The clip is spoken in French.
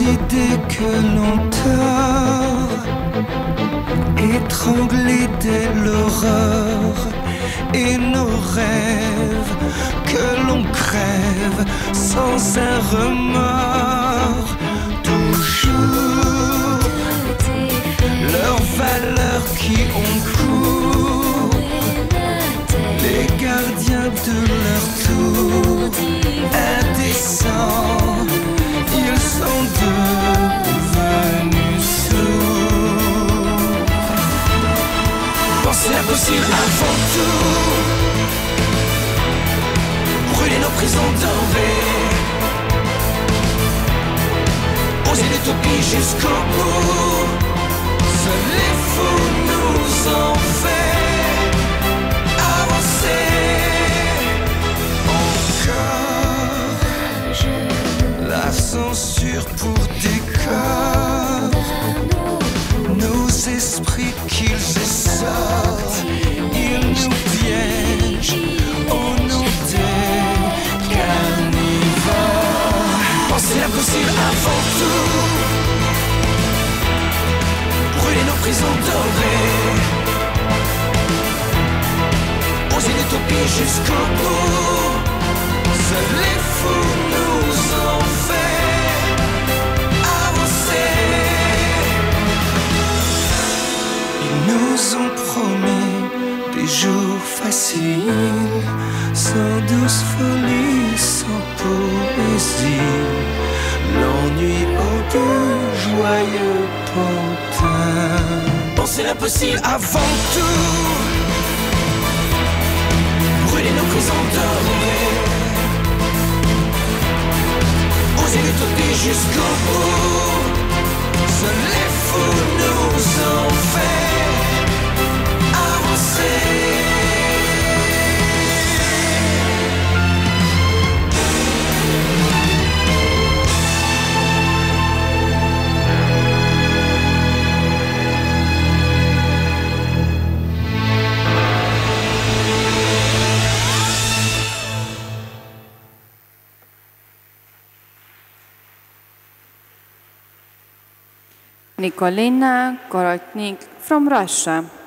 idées que l'on tord, étranglées dès l'aurore, et nos rêves que l'on crève sans un remords, toujours leurs valeurs qui ont cours, les gardiens de Avant tout, brûler nos prisons dorées. Oser l'utopie jusqu'au bout. Seuls les fous nous ont fait avancer. Encore La censure pour décor Nos esprits qu'ils essortent tout brûler nos prisons dorées. Oser l'utopie jusqu'au bout. Seuls les fous nous ont fait avancer. Ils nous ont promis des jours faciles, sans douce folie, sans poésie. Penser l'impossible avant tout. Brûler nos prisons dorées. Oser l'utopie jusqu'au bout. Seuls les fous nous fait Nikolina Korotnik from Russia.